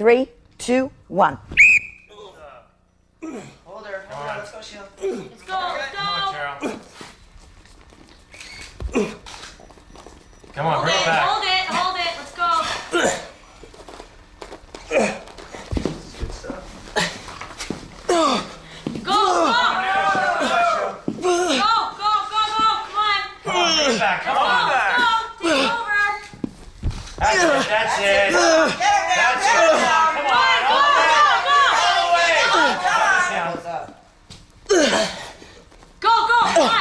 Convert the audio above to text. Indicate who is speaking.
Speaker 1: Three, two, one. Hold her.
Speaker 2: Hold her. Let's go, Sheila. Let's
Speaker 3: go. Let's go.
Speaker 4: Come on, hold it, back. Hold
Speaker 3: it, hold it. Let's go. Go, go. Go, go.
Speaker 4: Come on. Come on, back. Come on. That's it. That's
Speaker 2: it. go,
Speaker 3: go,